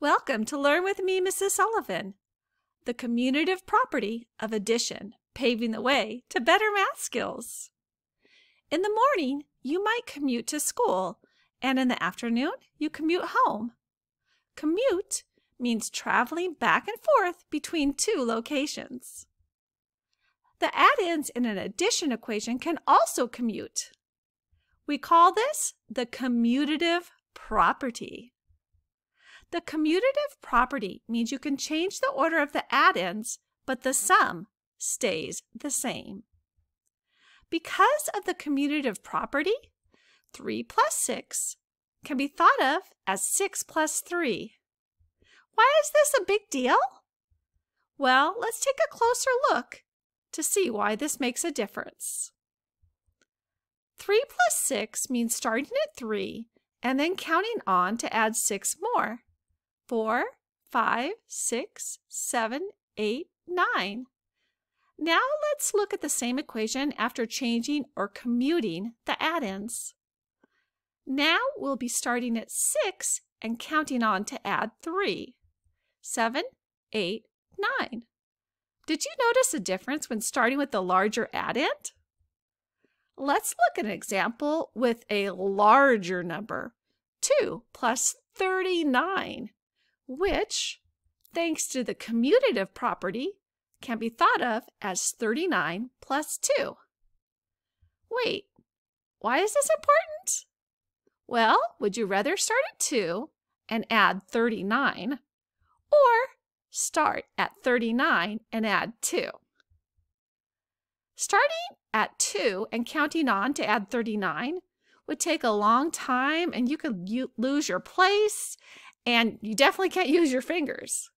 Welcome to Learn with me, Mrs. Sullivan, the commutative property of addition, paving the way to better math skills. In the morning, you might commute to school, and in the afternoon, you commute home. Commute means traveling back and forth between two locations. The addends in an addition equation can also commute. We call this the commutative property. The commutative property means you can change the order of the addends, but the sum stays the same. Because of the commutative property, 3 plus 6 can be thought of as 6 plus 3. Why is this a big deal? Well, let's take a closer look to see why this makes a difference. 3 plus 6 means starting at 3 and then counting on to add 6 more four, five, six, seven, eight, nine. Now let's look at the same equation after changing or commuting the addends. Now we'll be starting at 6 and counting on to add 3. 7, 8, 9. Did you notice a difference when starting with the larger addend? Let's look at an example with a larger number, 2 plus 39 which, thanks to the commutative property, can be thought of as 39 plus 2. Wait, why is this important? Well, would you rather start at 2 and add 39 or start at 39 and add 2? Starting at 2 and counting on to add 39 would take a long time and you could lose your place and you definitely can't use your fingers.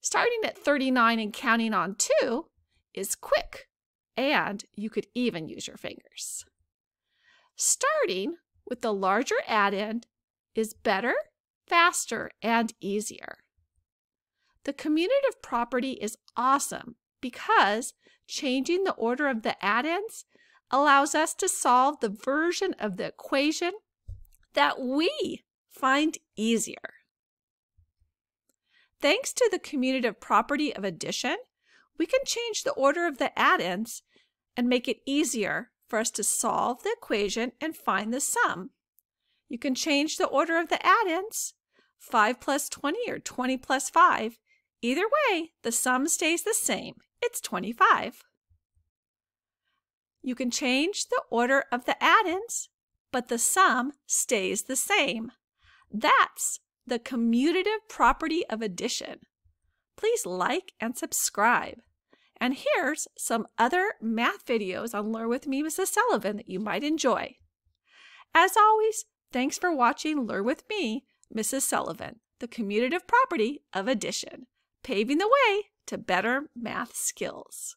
Starting at 39 and counting on 2 is quick, and you could even use your fingers. Starting with the larger addend is better, faster, and easier. The commutative property is awesome because changing the order of the addends allows us to solve the version of the equation that we find easier. Thanks to the commutative property of addition, we can change the order of the addends and make it easier for us to solve the equation and find the sum. You can change the order of the addends, 5 plus 20 or 20 plus 5. Either way, the sum stays the same. It's 25. You can change the order of the addends, but the sum stays the same. That's the commutative property of addition. Please like and subscribe. And here's some other math videos on Learn With Me, Mrs. Sullivan that you might enjoy. As always, thanks for watching Learn With Me, Mrs. Sullivan, the commutative property of addition, paving the way to better math skills.